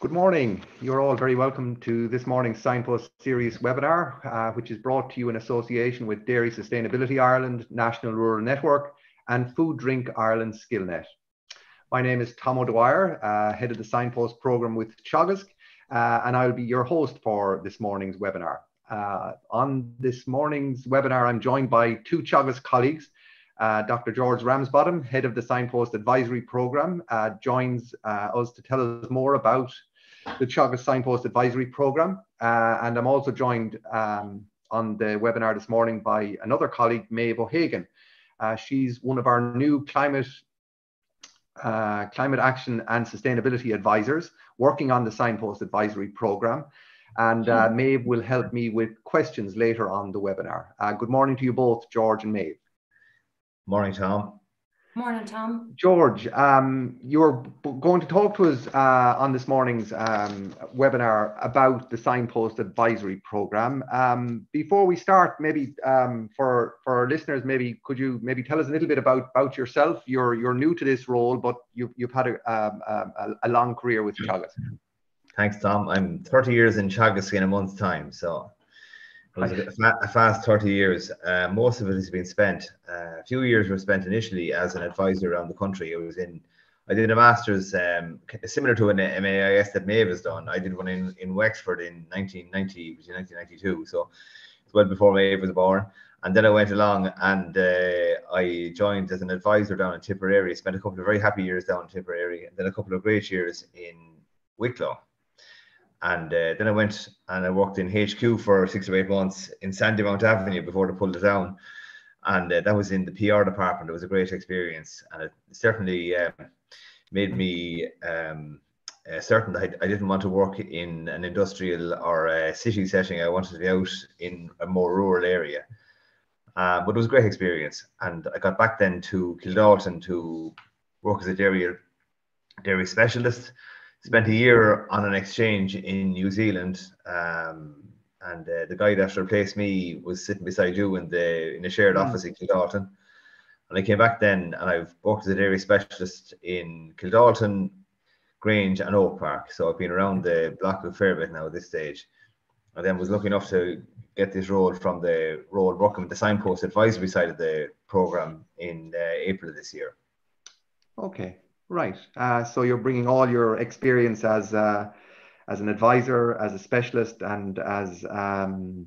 Good morning. You're all very welcome to this morning's Signpost Series webinar, uh, which is brought to you in association with Dairy Sustainability Ireland, National Rural Network, and Food Drink Ireland SkillNet. My name is Tom O'Dwyer, uh, head of the Signpost program with Teagasc, uh, and I'll be your host for this morning's webinar. Uh, on this morning's webinar, I'm joined by two Teagasc colleagues, uh, Dr. George Ramsbottom, head of the Signpost Advisory Program, uh, joins uh, us to tell us more about the Teagasc Signpost Advisory Programme. Uh, and I'm also joined um, on the webinar this morning by another colleague, Meabh O'Hagan. Uh, she's one of our new climate, uh, climate action and sustainability advisors working on the Signpost Advisory Programme. And uh, Meabh will help me with questions later on the webinar. Uh, good morning to you both, George and Meabh. Morning, Tom. Morning, Tom. George, um, you're going to talk to us uh, on this morning's um, webinar about the Signpost Advisory Programme. Um, before we start, maybe um, for for our listeners, maybe could you maybe tell us a little bit about about yourself? You're you're new to this role, but you've you've had a um, a, a long career with Teagasc. Thanks, Tom. I'm 30 years in Teagasc in a month's time, so it was a, a fast 30 years. Uh, most of it has been spent. Uh, a few years were spent initially as an advisor around the country. I was in, I did a master's um, similar to an MAIS that Meabh has done. I did one in, in Wexford in 1990, 1992. So it's well before Meabh was born. And then I went along and uh, I joined as an advisor down in Tipperary. Spent a couple of very happy years down in Tipperary, and then a couple of great years in Wicklow and uh, then I went and I worked in HQ for six or eight months in Sandymount Avenue before they pulled it down. And uh, that was in the PR department. It was a great experience. And it certainly um, made me um, uh, certain that I, I, didn't want to work in an industrial or a city setting. I wanted to be out in a more rural area. Uh, but it was a great experience. And I got back then to Kildalton to work as a dairy, dairy specialist spent a year on an exchange in New Zealand. Um, and uh, the guy that replaced me was sitting beside you in the in a shared mm. office in Kildalton. And I came back then and I've worked as a dairy specialist in Kildalton, Grange, and Oak Park. So I've been around the block a fair bit now at this stage. And then was lucky enough to get this role from the role working with the signpost advisory side of the program in uh, April of this year. Okay, Right. Uh, so you're bringing all your experience as uh, as an advisor, as a specialist, and as um,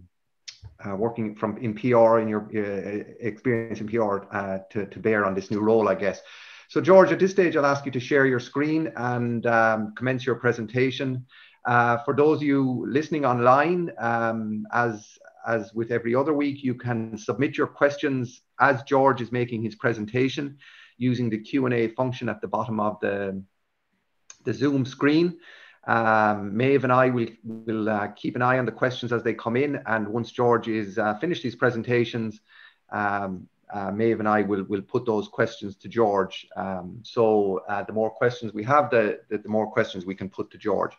uh, working from in PR in your uh, experience in PR uh, to to bear on this new role, I guess. So George, at this stage, I'll ask you to share your screen and um, commence your presentation. For those of you listening online, um, as as with every other week, you can submit your questions as George is making his presentation using the Q&A function at the bottom of the, the Zoom screen. Um, Meabh and I will, will uh, keep an eye on the questions as they come in. And once George is uh, finished these presentations, um, uh, Meabh and I will, will put those questions to George. Um, so uh, the more questions we have, the, the, the, more questions we can put to George.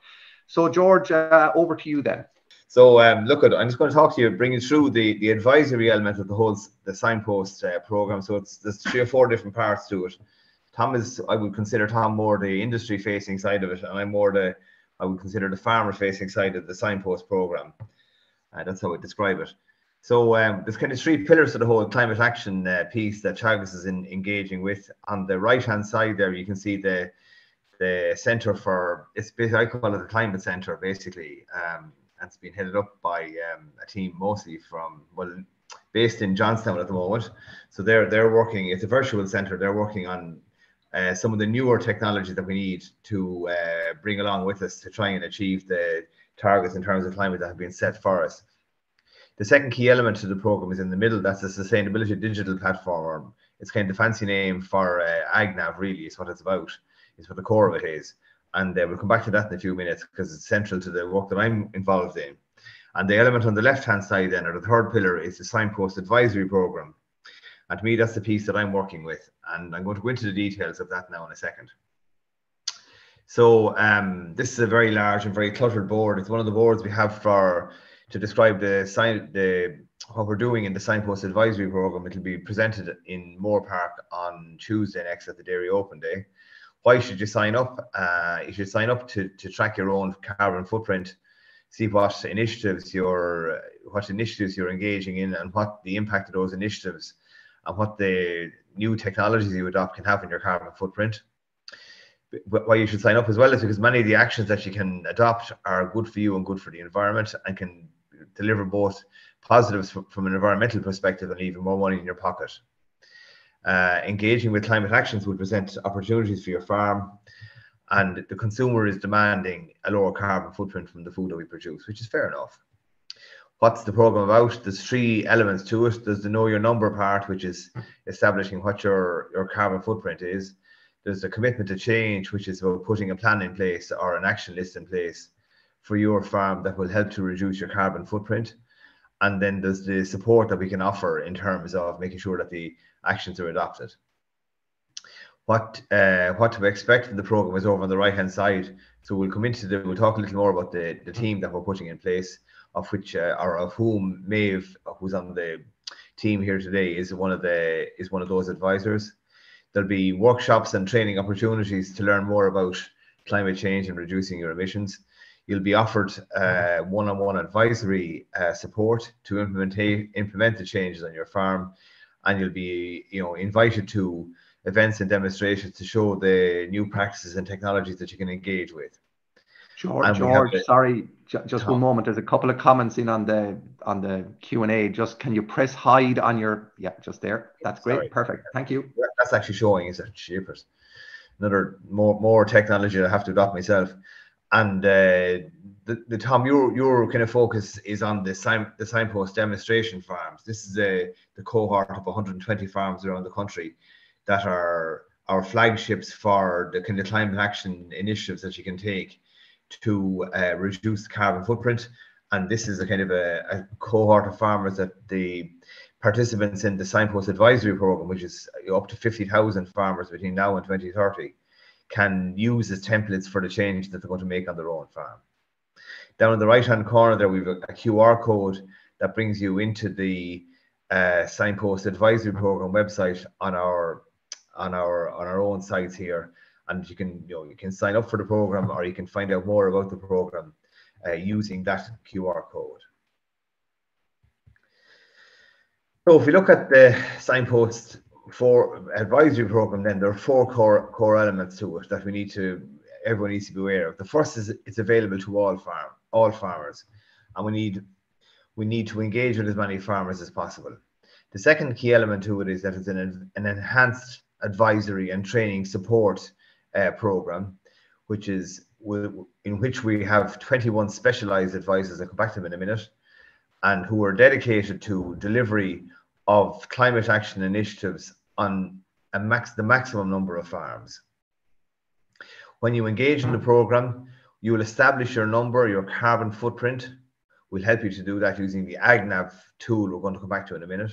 So George, uh, over to you then. So um, look, at, I'm just going to talk to you, bring you through the, the advisory element of the whole the signpost uh, program. So it's there's three or four different parts to it. Tom is I would consider Tom more the industry facing side of it, and I'm more the I would consider the farmer facing side of the signpost program. Uh, that's how I describe it. So um, there's kind of three pillars to the whole climate action uh, piece that Teagasc is in, engaging with. On the right hand side there, you can see the the centre for it's basically I call it the climate centre basically. Um, and it's been headed up by um, a team mostly from well based in Johnstown at the moment. So they're they're working. It's a virtual centre. They're working on uh, some of the newer technology that we need to uh, bring along with us to try and achieve the targets in terms of climate that have been set for us. The second key element to the program is in the middle. That's the sustainability digital platform. It's kind of the fancy name for uh, AgNav. Really, is what it's about. Is what the core of it is and uh, we'll come back to that in a few minutes because it's central to the work that I'm involved in. And the element on the left hand side, then, or the third pillar, is the signpost advisory program. And to me, that's the piece that I'm working with. And I'm going to go into the details of that now in a second. So um, this is a very large and very cluttered board. It's one of the boards we have for to describe the sign the what we're doing in the signpost advisory program. It'll be presented in Moorepark on Tuesday next at the Dairy Open Day why should you sign up? Uh, you should sign up to, to track your own carbon footprint, see what initiatives you're what initiatives you're engaging in, and what the impact of those initiatives and what the new technologies you adopt can have on your carbon footprint. Why you should sign up as well is because many of the actions that you can adopt are good for you and good for the environment and can deliver both positives from an environmental perspective and even more money in your pocket. Uh, engaging with climate actions will present opportunities for your farm, and the consumer is demanding a lower carbon footprint from the food that we produce, which is fair enough. What's the program about? There's three elements to it. There's the know your number part, which is establishing what your, your carbon footprint is. There's the commitment to change, which is about putting a plan in place or an action list in place for your farm that will help to reduce your carbon footprint. And then there's the support that we can offer in terms of making sure that the actions are adopted. What uh, what to expect from the program is over on the right hand side. So we'll come into the we'll talk a little more about the, the team that we're putting in place, of which uh, or of whom Meabh, who's on the team here today, is one of the is one of those advisors. There'll be workshops and training opportunities to learn more about climate change and reducing your emissions. You'll be offered uh, one-on-one advisory uh, support to implement implement the changes on your farm and you'll be you know invited to events and demonstrations to show the new practices and technologies that you can engage with. George, George, the, sorry, just Tom. one moment. There's a couple of comments in on the on the Q and A. Just can you press hide on your yeah, just there. That's great, sorry. perfect. Thank you. That's actually showing is it cheapers. Another more more technology I have to adopt myself. And uh, the, the Tom, your your kind of focus is on the sign the signpost demonstration farms. This is a the cohort of 120 farms around the country that are our flagships for the kind of climate action initiatives that you can take to uh, reduce carbon footprint. And this is a kind of a, a, cohort of farmers that the participants in the signpost advisory program, which is up to 50,000 farmers between now and 2030, can use as templates for the change that they're going to make on their own farm. Down in the right hand corner there, we've a, QR code that brings you into the uh, signpost advisory program website on our on our on our own sites here and you can you know you can sign up for the program or you can find out more about the program uh, using that QR code. So if we look at the signpost for advisory program, then there are four core core elements to it that we need to everyone needs to be aware of. The first is it's available to all farm all farmers, and we need we need to engage with as many farmers as possible. The second key element to it is that it's an, an enhanced advisory and training support uh, program, which is in which we have 21 specialized advisors. I'll come back to them in a minute, and who are dedicated to delivery of climate action initiatives on a max the maximum number of farms. When you engage in the program, you will establish your number, your carbon footprint. We'll help you to do that using the AgNav tool we're going to come back to in a minute.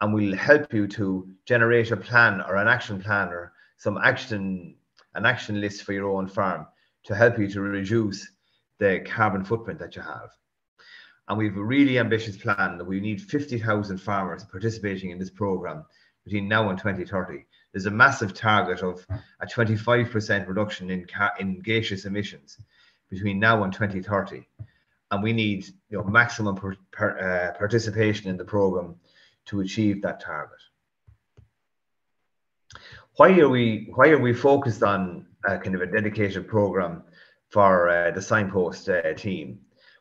And we'll help you to generate a plan or an action plan or some action, an action list for your own farm to help you to reduce the carbon footprint that you have. And we have a really ambitious plan that we need 50,000 farmers participating in this program between now and 2030. There's a massive target of a 25% reduction in, in gaseous emissions between now and 2030. And we need you know, maximum per, per, uh, participation in the program to achieve that target. Why are we why are we focused on a kind of a dedicated program for uh, the signpost uh, team?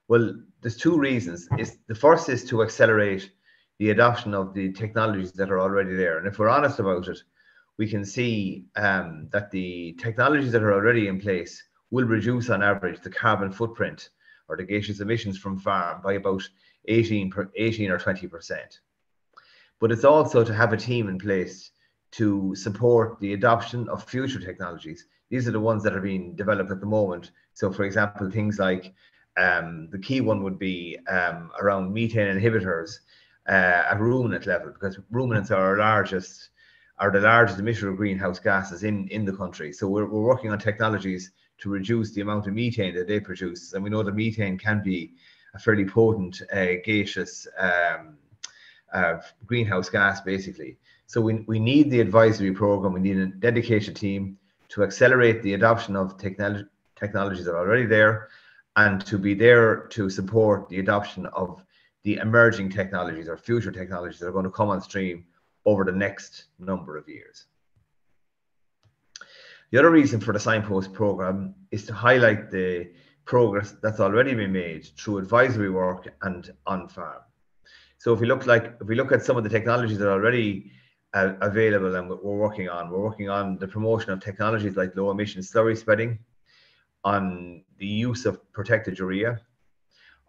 Well, there's two reasons. Is the first is to accelerate the adoption of the technologies that are already there. And if we're honest about it, we can see um, that the technologies that are already in place will reduce on average the carbon footprint or the gaseous emissions from farm by about 18, per, 18 or 20 percent. But it's also to have a team in place to support the adoption of future technologies. These are the ones that are being developed at the moment. So, for example, things like um, the key one would be um, around methane inhibitors uh, at ruminant level, because ruminants are our largest, are the largest emitter of greenhouse gases in, in the country. So we're, we're working on technologies to reduce the amount of methane that they produce. And we know that methane can be a fairly potent uh, gaseous um, uh, greenhouse gas, basically. So we, we need the advisory program. We need a dedicated team to accelerate the adoption of technology, technologies that are already there and to be there to support the adoption of the emerging technologies or future technologies that are going to come on stream over the next number of years. The other reason for the signpost program is to highlight the progress that's already been made through advisory work and on farm. So if we look like if we look at some of the technologies that are already uh, available and we're working on, we're working on the promotion of technologies like low emission slurry spreading, on the use of protected urea,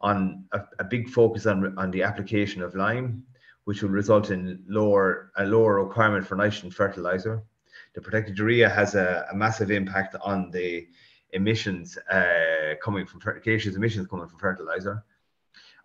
on a, a, big focus on, on the application of lime, which will result in lower a lower requirement for nitrogen fertilizer. The protected urea has a, a massive impact on the emissions uh, coming from gaseous emissions coming from fertilizer.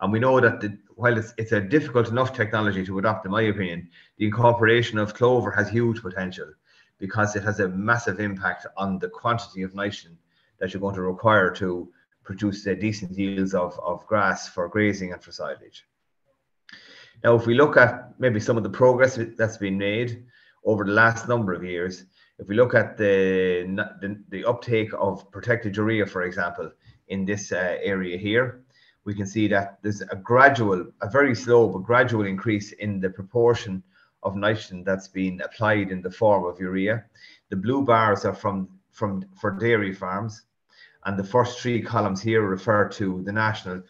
And we know that the, while it's, it's a difficult enough technology to adopt, in my opinion, the incorporation of clover has huge potential because it has a massive impact on the quantity of nitrogen that you're going to require to produce uh, decent yields of, of grass for grazing and for silage. Now, if we look at maybe some of the progress that's been made over the last number of years, if we look at the, the, the uptake of protected urea, for example, in this uh, area here, we can see that there's a gradual, a very slow but gradual increase in the proportion of nitrogen that's been applied in the form of urea. The blue bars are from, from for dairy farms, and the first three columns here refer to the national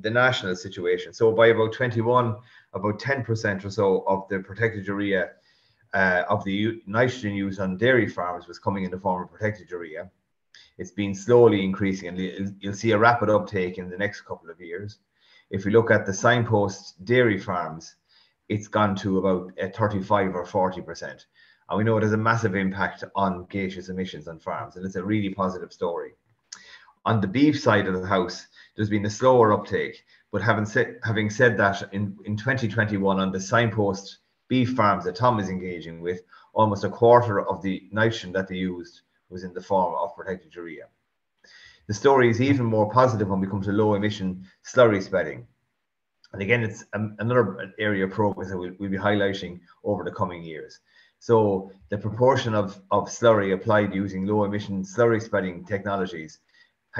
the national situation. So by about 21, about 10% or so of the protected urea uh, of the nitrogen used on dairy farms was coming in the form of protected urea. It's been slowly increasing, and you'll see a rapid uptake in the next couple of years. If we look at the signpost dairy farms, it's gone to about uh, 35 or 40 percent, and we know it has a massive impact on gaseous emissions on farms, and it's a really positive story. On the beef side of the house, there's been a slower uptake, but having said having said that, in in 2021 on the signpost beef farms that Tom is engaging with, almost a quarter of the nitrogen that they used was in the form of protected urea. The story is even more positive when we come to low emission slurry spreading. And again, it's um, another area of progress that we'll, we'll, be highlighting over the coming years. So the proportion of, of slurry applied using low emission slurry spreading technologies,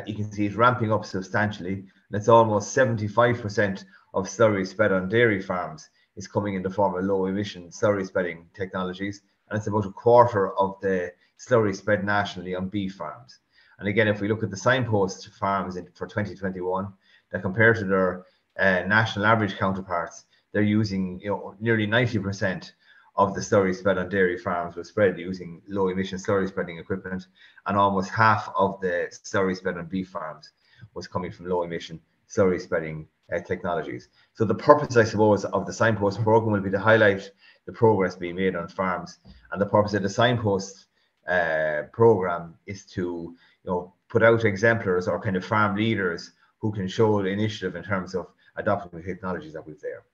you can see it's ramping up substantially. And it's almost 75% of slurry spread on dairy farms is coming in the form of low emission slurry spreading technologies. And it's about a quarter of the slurry spread nationally on beef farms. And again, if we look at the signpost farms in, for 2021, that compared to their uh, national average counterparts, they're using you know nearly 90% of the slurry spread on dairy farms was spread using low emission slurry spreading equipment, and almost half of the slurry spread on beef farms was coming from low emission slurry spreading uh, technologies. So the purpose, I suppose, of the signpost program will be to highlight the progress being made on farms, and the purpose of the signpost uh, program is to you know put out exemplars or kind of farm leaders who can show the initiative in terms of adopting the technologies that we've there.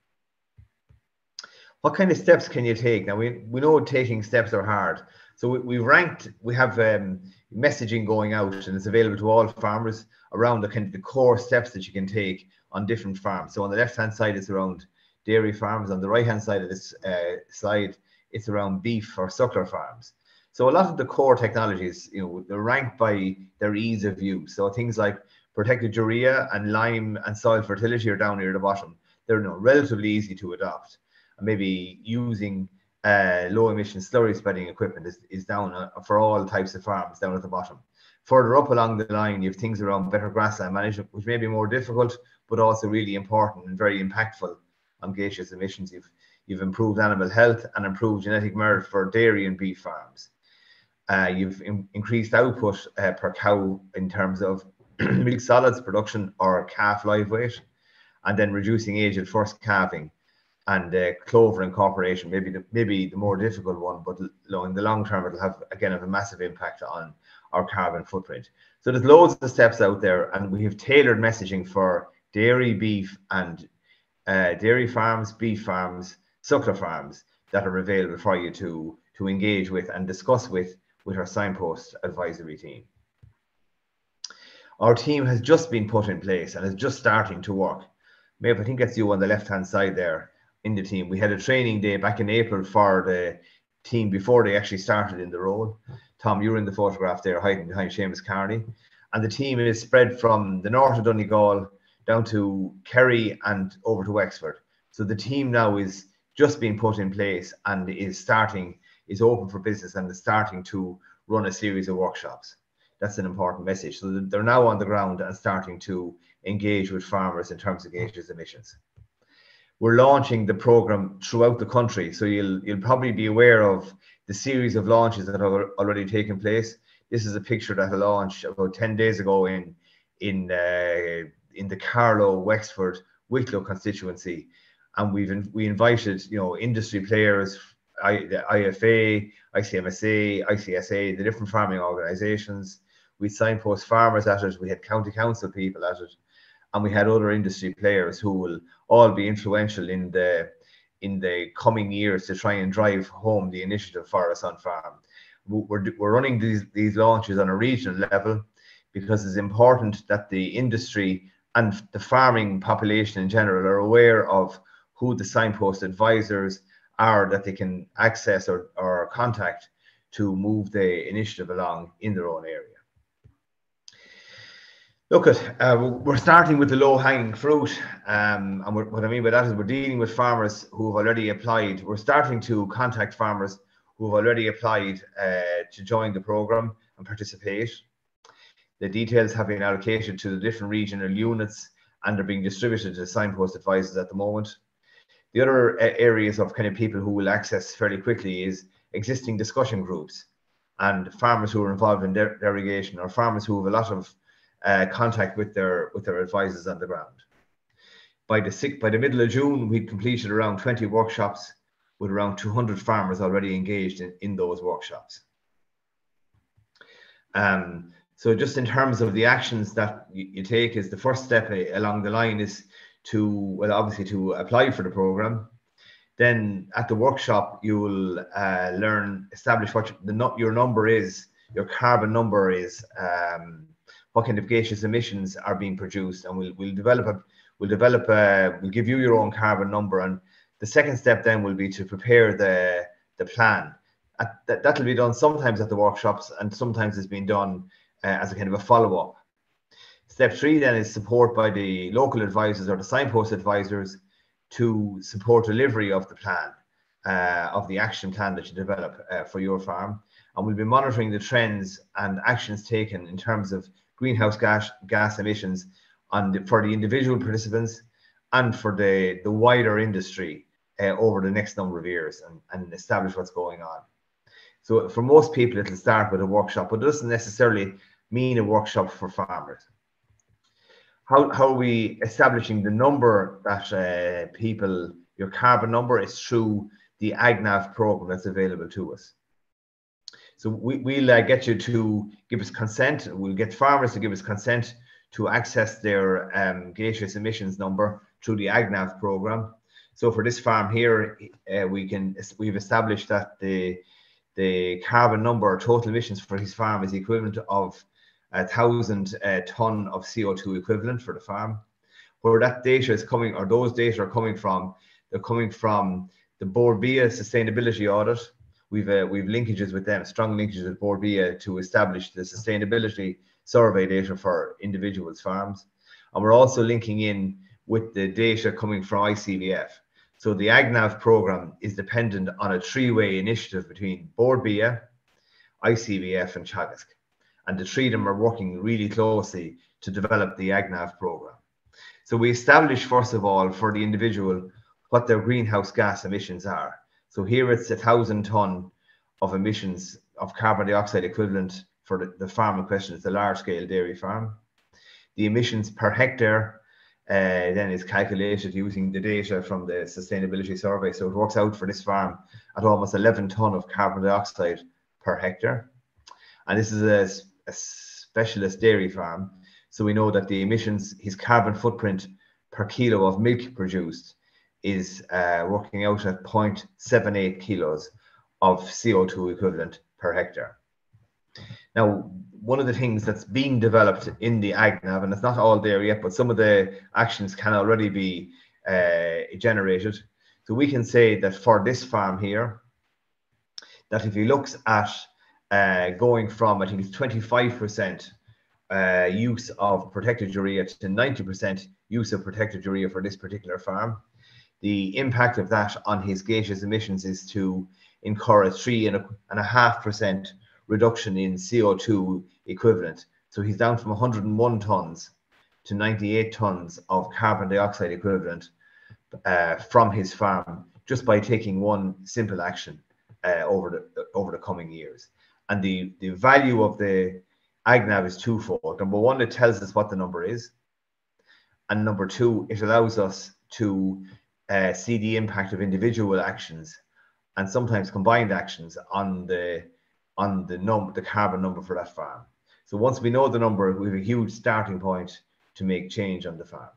What kind of steps can you take? Now we, we know taking steps are hard. So we, we ranked, we have um, messaging going out and it's available to all farmers around the kind of the core steps that you can take on different farms. So on the left hand side, it's around dairy farms. On the right hand side of this uh, slide, it's around beef or suckler farms. So a lot of the core technologies, you know, they're ranked by their ease of use. So things like protected urea and lime and soil fertility are down near the bottom. They're you know, relatively easy to adopt. Maybe using uh, low emission slurry spreading equipment is, is down uh, for all types of farms down at the bottom. Further up along the line, you have things around better grassland management, which may be more difficult, but also really important and very impactful on gaseous emissions. You've, you've improved animal health and improved genetic merit for dairy and beef farms. Uh, you've in, increased output uh, per cow in terms of milk solids production or calf live weight, and then reducing age at first calving and uh, clover incorporation, maybe the, maybe the more difficult one, but in the long term, it'll have again have a massive impact on our carbon footprint. So there's loads of steps out there, and we have tailored messaging for dairy, beef, and uh, dairy farms, beef farms, suckler farms that are available for you to to engage with and discuss with with our signpost advisory team. Our team has just been put in place and is just starting to work. Maybe I think that's you on the left hand side there in the team. We had a training day back in April for the team before they actually started in the role. Tom, you're in the photograph there, hiding behind Seamus Carney. And the team is spread from the north of Donegal down to Kerry and over to Wexford. So the team now is just being put in place and is starting, is open for business and is starting to run a series of workshops. That's an important message. So they're now on the ground and starting to engage with farmers in terms of gaseous emissions. We're launching the program throughout the country, so you'll you'll probably be aware of the series of launches that have already taken place. This is a picture that I launched about 10 days ago in in uh, in the Carlow, Wexford, Wicklow constituency, and we've in, we invited you know industry players, I, the IFA, ICMSA, ICSA, the different farming organisations. We signpost farmers at it. We had county council people at it, and we had other industry players who will all be influential in the in the coming years to try and drive home the initiative for us on farm. We're, we're running these, these launches on a regional level because it's important that the industry and the farming population in general are aware of who the signpost advisors are that they can access or, or contact to move the initiative along in their own area. Look at uh, we're starting with the low hanging fruit, um, and what I mean by that is we're dealing with farmers who have already applied. We're starting to contact farmers who have already applied uh, to join the program and participate. The details have been allocated to the different regional units and are being distributed to signpost advisors at the moment. The other uh, areas of kind of people who will access fairly quickly is existing discussion groups and farmers who are involved in der- derogation or farmers who have a lot of uh, contact with their with their advisors on the ground. By the six, by the middle of June, we'd completed around 20 workshops with around 200 farmers already engaged in, in those workshops. Um, so just in terms of the actions that you, take is the first step along the line is to, well, obviously to apply for the program. Then at the workshop, you will uh, learn, establish what the, your number is, your carbon number is, um, what kind of gaseous emissions are being produced, and we'll we'll develop a we'll develop a we'll give you your own carbon number, and the second step then will be to prepare the the plan. At, that that'll be done sometimes at the workshops, and sometimes it's been done uh, as a kind of a follow up. Step three then is support by the local advisors or the signpost advisors to support delivery of the plan, uh, of the action plan that you develop uh, for your farm. And we'll be monitoring the trends and actions taken in terms of greenhouse gas, gas emissions on the, for the individual participants and for the, the wider industry uh, over the next number of years and, and establish what's going on. So for most people, it'll start with a workshop, but it doesn't necessarily mean a workshop for farmers. How, how are we establishing the number that uh, people, your carbon number is through the AgNav program that's available to us. So we, will uh, get you to give us consent. We'll get farmers to give us consent to access their um, gaseous emissions number through the AgNav program. So for this farm here, uh, we can we've established that the the carbon number total emissions for his farm is equivalent of a thousand uh, ton of CO2 equivalent for the farm. Where that data is coming, or those data are coming from, they're coming from the Bord Bia sustainability audit, we've uh, we've linkages with them, strong linkages with Bord Bia to establish the sustainability survey data for individuals' farms, and we're also linking in with the data coming from ICBF. So the AgNav program is dependent on a three-way initiative between Bord Bia, ICBF, and Teagasc, and the three of them are working really closely to develop the AgNav program. So we establish first of all for the individual what their greenhouse gas emissions are so here it's a thousand ton of emissions of carbon dioxide equivalent for the, the farm in question. It's a large scale dairy farm. The emissions per hectare uh, then is calculated using the data from the sustainability survey. So it works out for this farm at almost 11 ton of carbon dioxide per hectare. And this is a, a specialist dairy farm. So we know that the emissions, his carbon footprint per kilo of milk produced is uh, working out at 0.78 kilos of CO2 equivalent per hectare. Now, one of the things that's being developed in the AgNav, and it's not all there yet, but some of the actions can already be uh, generated. So we can say that for this farm here, that if he looks at uh, going from I think it's 25% uh, use of protected urea to 90% use of protected urea for this particular farm. The impact of that on his gaseous emissions is to incur a three and a, and a half percent reduction in CO2 equivalent. So he's down from 101 tons to 98 tons of carbon dioxide equivalent uh, from his farm just by taking one simple action uh, over the over the coming years. And the the value of the AgNav is twofold. Number one, it tells us what the number is, and number two, it allows us to uh, see the impact of individual actions and sometimes combined actions on the on the number the carbon number for that farm. So once we know the number, we have a huge starting point to make change on the farm.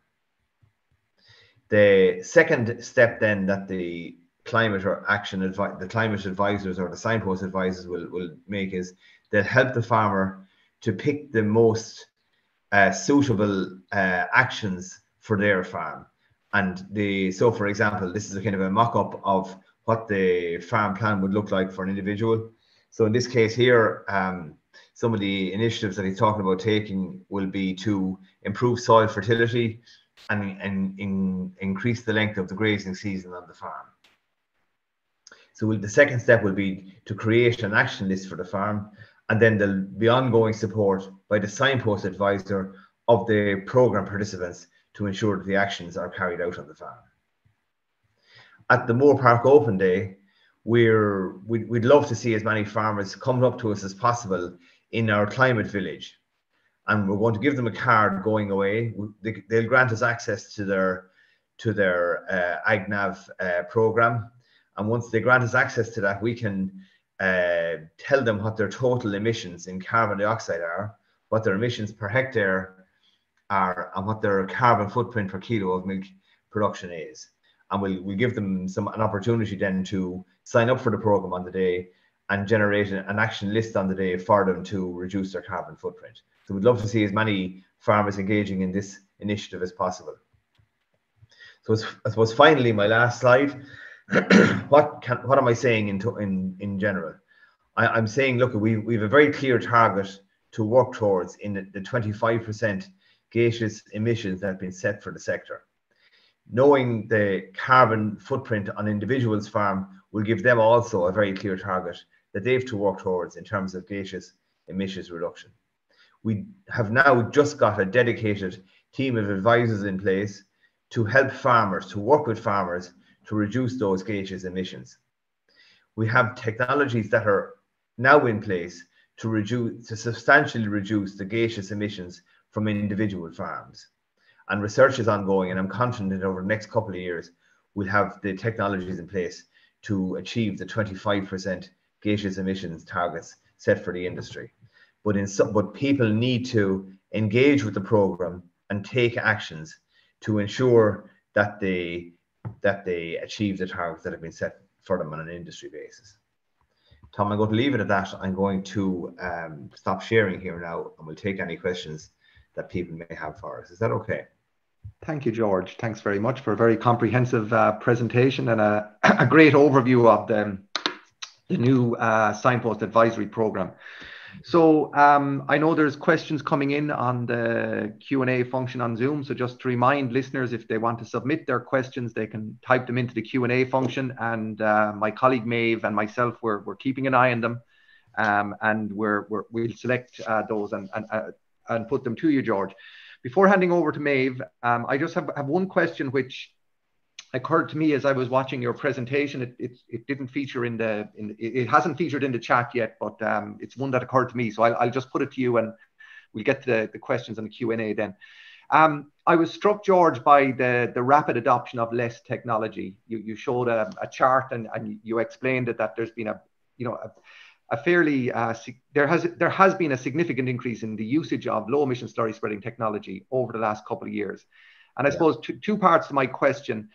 The second step then that the climate or action advi- the climate advisors or the signpost advisors will, will make is they'll help the farmer to pick the most uh, suitable uh, actions for their farm. And the so for example, this is a kind of a mock-up of what the farm plan would look like for an individual. So in this case here, um, some of the initiatives that he's talking about taking will be to improve soil fertility, and, and in, increase the length of the grazing season on the farm. So we'll, the second step will be to create an action list for the farm, and then there'll be ongoing support by the signpost advisor of the program participants to ensure that the actions are carried out on the farm. At the Moorepark Open Day, we're, we'd, we'd love to see as many farmers come up to us as possible in our climate village and we're going to give them a card going away. They, will grant us access to their to their uh, AgNav uh, program, and once they grant us access to that, we can uh, tell them what their total emissions in carbon dioxide are, what their emissions per hectare are, and what their carbon footprint per kilo of milk production is. And we'll, we'll give them some an opportunity then to sign up for the program on the day and generate an action list on the day for them to reduce their carbon footprint. So we'd love to see as many farmers engaging in this initiative as possible. So I suppose finally, my last slide. what can, what am I saying in in in general? I, am saying, look, we we have a very clear target to work towards in the, the 25% gaseous emissions that have been set for the sector. Knowing the carbon footprint on individuals' farm will give them also a very clear target that they have to work towards in terms of gaseous emissions reduction we have now just got a dedicated team of advisors in place to help farmers, to work with farmers to reduce those gaseous emissions. We have technologies that are now in place to reduce, to substantially reduce the gaseous emissions from individual farms. And research is ongoing, and I'm confident that over the next couple of years, we'll have the technologies in place to achieve the 25% gaseous emissions targets set for the industry but in some, but people need to engage with the program and take actions to ensure that they that they achieve the targets that have been set for them on an industry basis. Tom, I'm going to leave it at that. I'm going to um, stop sharing here now, and we'll take any questions that people may have for us. Is that okay? Thank you, George. Thanks very much for a very comprehensive uh, presentation and a, a, great overview of the, the new uh, signpost advisory program. So um, I know there's questions coming in on the Q&A function on Zoom. So just to remind listeners, if they want to submit their questions, they can type them into the Q&A function. And uh, my colleague Meabh and myself, we're, we're keeping an eye on them. Um, and we're, we will select uh, those and, and, uh, and put them to you, George. Before handing over to Meabh, um, I just have, have one question which occurred to me as I was watching your presentation. It, it, it didn't feature in the, in, it hasn't featured in the chat yet, but um, it's one that occurred to me. So I'll, I'll just put it to you and we'll get to the, the questions and the Q&A then. Um, I was struck, George, by the, the rapid adoption of less technology. You, you showed a, a chart and, and you explained it, that there's been a, you know, a, a fairly uh, there has there has been a significant increase in the usage of low emission slurry spreading technology over the last couple of years. And I yeah. suppose two, two parts to my question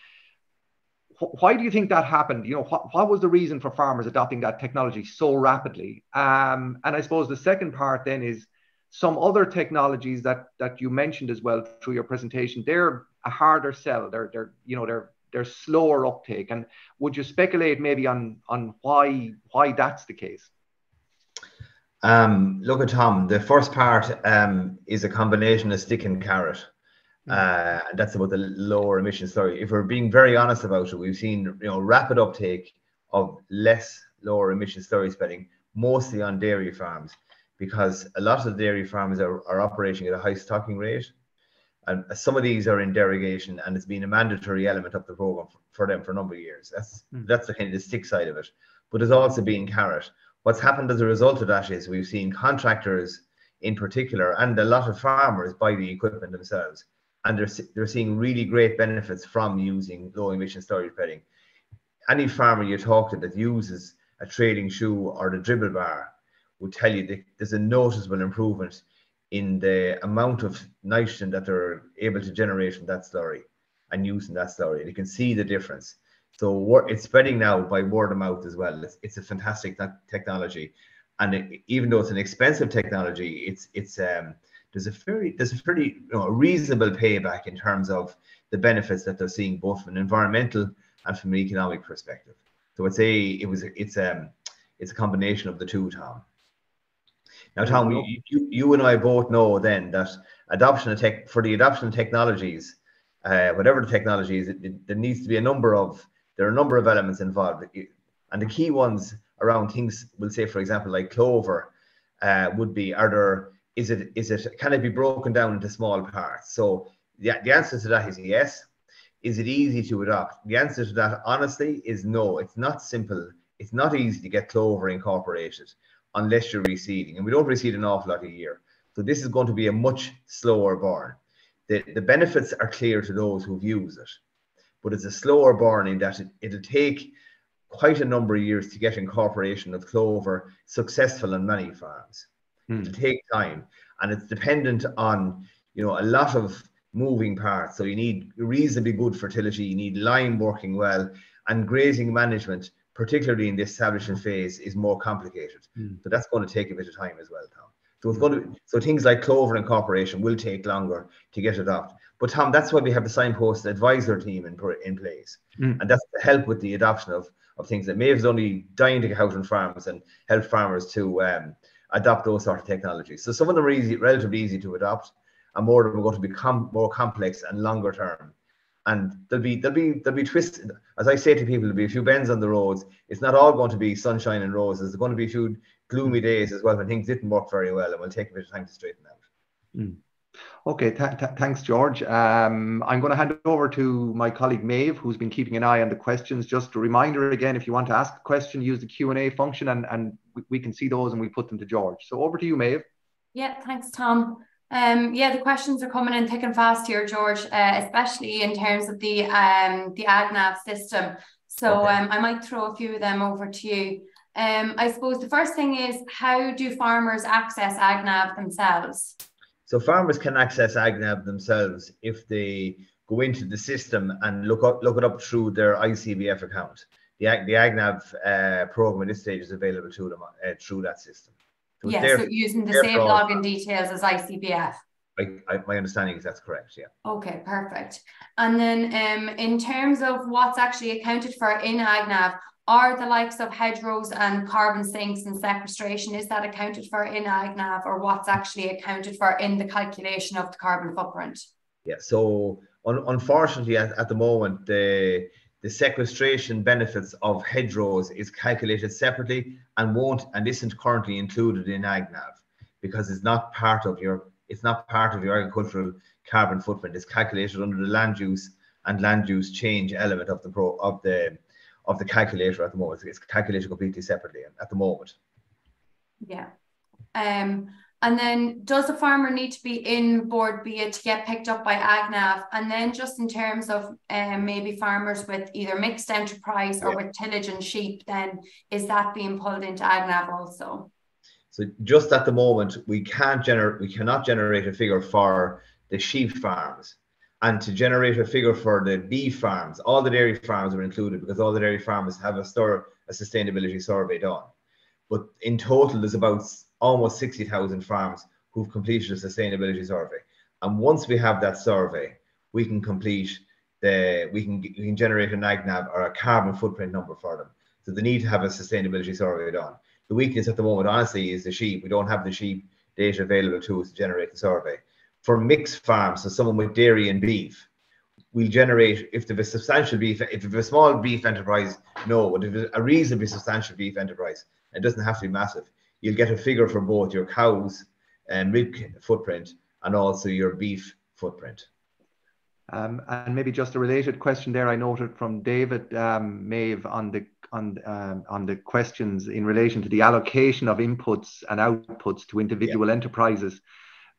why do you think that happened? You know, what, what was the reason for farmers adopting that technology so rapidly? Um, and I suppose the second part then is some other technologies that that you mentioned as well through your presentation. They're a harder sell. They're they're you know they're they're slower uptake. And would you speculate maybe on on why why that's the case? Um, look at Tom. The first part um, is a combination of stick and carrot. Hmm. Uh, that's about the lower emission story. If we're being very honest about it, we've seen you know rapid uptake of less lower emission slurry spreading, mostly on dairy farms, because a lot of the dairy farms are, are operating at a high stocking rate. And some of these are in derogation, and it's been a mandatory element of the program for, for them for a number of years. That's mm. that's the kind of the stick side of it. But there's also been carrot. What's happened as a result of that is we've seen contractors in particular and a lot of farmers buy the equipment themselves and they're, they're seeing really great benefits from using low emission slurry spreading. Any farmer you talk to that uses a trailing shoe or the dribble bar would tell you that there's a noticeable improvement in the amount of nitrogen that they're able to generate from that slurry and using that slurry. And you can see the difference. So it's spreading now by word of mouth as well. It's, it's a fantastic technology, and it, even though it's an expensive technology, it's it's um, there's a very there's a pretty you know, reasonable payback in terms of the benefits that they're seeing both from an environmental and from an economic perspective. So I'd say it was it's um it's a combination of the two, Tom. Now, Tom, you, you, you and I both know then that adoption of tech for the adoption of technologies, uh, whatever the technology is, it, it, there needs to be a number of there are a number of elements involved, and the key ones around things, we'll say, for example, like clover, uh, would be: are there is it is it can it be broken down into small parts? So the, the answer to that is yes. Is it easy to adopt? The answer to that, honestly, is no. It's not simple. It's not easy to get clover incorporated unless you're reseeding, and we don't reseed an awful lot a year. So this is going to be a much slower burn. The, the benefits are clear to those who've used it, but it's a slower burn in that it, it'll take quite a number of years to get incorporation of clover successful on many farms. Hmm. It'll take time, and it's dependent on you know a lot of moving parts. So you need reasonably good fertility, you need lime working well, and grazing management, particularly in the establishment phase, is more complicated. Mm. So that's going to take a bit of time as well, Tom. So it's going to so things like clover incorporation will take longer to get adopted. But Tom, that's why we have the signpost advisor team in in place, mm. and that's to help with the adoption of of things that Meabh's only dying to get out on farms and help farmers to um, adopt those sort of technologies. So some of them are easy, relatively easy to adopt, and more of them are going to become more complex and longer term. And there'll be there'll be there'll be twists. As I say to people, there'll be a few bends on the roads. It's not all going to be sunshine and roses. There's going to be a few gloomy days as well when things didn't work very well, and we'll take a bit of time to straighten out. Mm. Okay, th- th- thanks, George. Um, I'm going to hand it over to my colleague Meabh, who's been keeping an eye on the questions. Just a reminder again, if you want to ask a question, use the Q and A function, and and we, we can see those and we put them to George. So over to you, Meabh. Yeah, thanks, Tom. Um, yeah, the questions are coming in thick and fast here, George, uh, especially in terms of the um, the AgNav system. So okay. um, I might throw a few of them over to you. Um, I suppose the first thing is how do farmers access AgNav themselves? So farmers can access AgNav themselves if they go into the system and look up look it up through their ICBF account. The, the AgNav uh, program at this stage is available to them uh, through that system. So yeah, so using the same login details as ICBF. I, I, my understanding is that's correct. Yeah. Okay, perfect. And then, um, in terms of what's actually accounted for in AgNav, are the likes of hedgerows and carbon sinks and sequestration is that accounted for in AgNav, or what's actually accounted for in the calculation of the carbon footprint? Yeah. So, un- unfortunately, at, at the moment, the the sequestration benefits of hedgerows is calculated separately and won't and isn't currently included in AgNav because it's not part of your it's not part of your agricultural carbon footprint. It's calculated under the land use and land use change element of the pro of the of the calculator at the moment. It's calculated completely separately at the moment. Yeah. Um and then does the farmer need to be in Bord Bia to get picked up by AgNav? And then just in terms of um, maybe farmers with either mixed enterprise or yeah. with tillage and sheep, then is that being pulled into AgNav also? So just at the moment, we can't generate, we cannot generate a figure for the sheep farms. And to generate a figure for the beef farms, all the dairy farms are included because all the dairy farmers have a store a sustainability survey done. But in total, there's about almost 60,000 farms who've completed a sustainability survey. And once we have that survey, we can complete the, we can, we can generate an AgNav or a carbon footprint number for them. So they need to have a sustainability survey done. the weakness at the moment, honestly, is the sheep. We don't have the sheep data available to us to generate the survey. For mixed farms, so someone with dairy and beef, we'll generate if there's a substantial beef, if there's a small beef enterprise, no, but if it's a reasonably substantial beef enterprise, it doesn't have to be massive. You'll get a figure for both your cows and milk footprint and also your beef footprint. Um, and maybe just a related question there, I noted from David um, Maeve on the on um, on the questions in relation to the allocation of inputs and outputs to individual yeah. enterprises.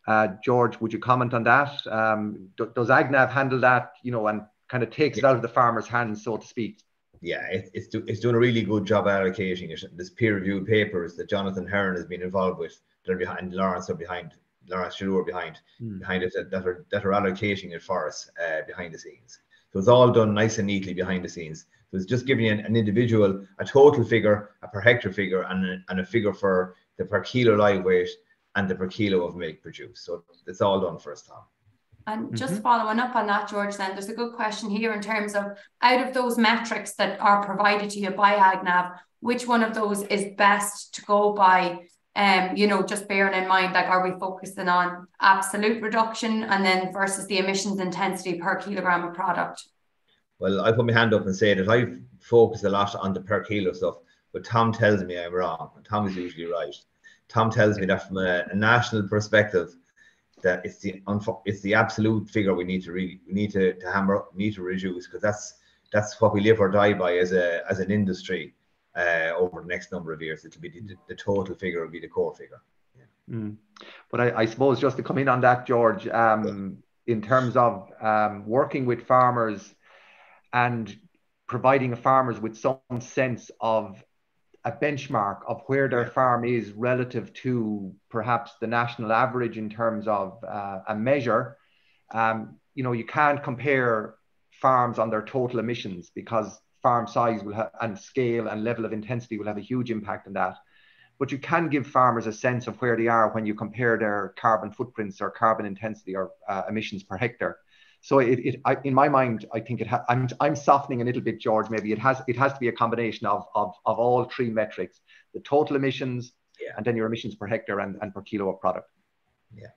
Uh, George, would you comment on that? Um, does AgNav handle that, you know, and kind of takes yeah. it out of the farmer's hands, so to speak? Yeah, it, it's do, it's doing a really good job allocating it. There's peer-reviewed papers that Jonathan Herron has been involved with that are behind Laurence are behind Laurence Shalloo behind mm. behind it that, that, are that are allocating it for us uh, behind the scenes. So it's all done nice and neatly behind the scenes. So it's just giving you an, an individual a total figure, a per hectare figure, and a, and a figure for the per kilo live weight and the per kilo of milk produced. So it's all done for us, Tom. And just mm-hmm. following up on that, George, then there's a good question here in terms of out of those metrics that are provided to you by AgNav, which one of those is best to go by um, you know, just bearing in mind, like, are we focusing on absolute reduction and then versus the emissions intensity per kilogram of product? Well, I put my hand up and say that I focus a lot on the per kilo stuff, but Tom tells me I'm wrong. Tom is usually right. Tom tells me that from a, a national perspective, that it's the it's the absolute figure we need to really we need to, to hammer up, need to reduce because that's that's what we live or die by as a as an industry uh, over the next number of years. It'll be the, the total figure will be the core figure. Yeah. Mm. But I, I, suppose just to come in on that, George, um, in terms of um, working with farmers and providing farmers with some sense of a benchmark of where their farm is relative to perhaps the national average in terms of uh, a measure. Um, you know, you can't compare farms on their total emissions because farm size will have and scale and level of intensity will have a huge impact on that. But you can give farmers a sense of where they are when you compare their carbon footprints or carbon intensity or uh, emissions per hectare. So it, it I, in my mind, I think it. Ha- I'm, I'm softening a little bit, George. Maybe it has it has to be a combination of of, of all three metrics: the total emissions, yeah. and then your emissions per hectare and, and per kilo of product. Yeah.